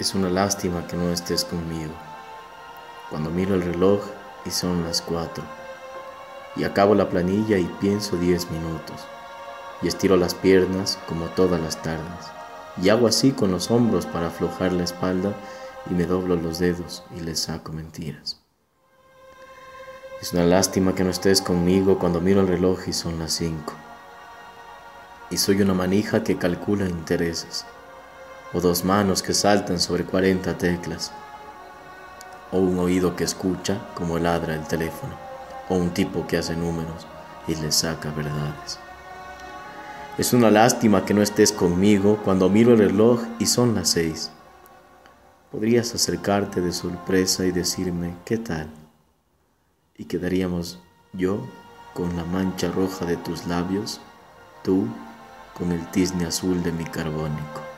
Es una lástima que no estés conmigo. Cuando miro el reloj y son las cuatro. Y acabo la planilla y pienso diez minutos. Y estiro las piernas como todas las tardes. Y hago así con los hombros para aflojar la espalda y me doblo los dedos y les saco mentiras. Es una lástima que no estés conmigo cuando miro el reloj y son las cinco. Y soy una manija que calcula intereses o dos manos que saltan sobre cuarenta teclas, o un oído que escucha como ladra el teléfono, o un tipo que hace números y le saca verdades. Es una lástima que no estés conmigo cuando miro el reloj y son las seis. Podrías acercarte de sorpresa y decirme, ¿qué tal? Y quedaríamos yo con la mancha roja de tus labios, tú con el tizne azul de mi carbónico.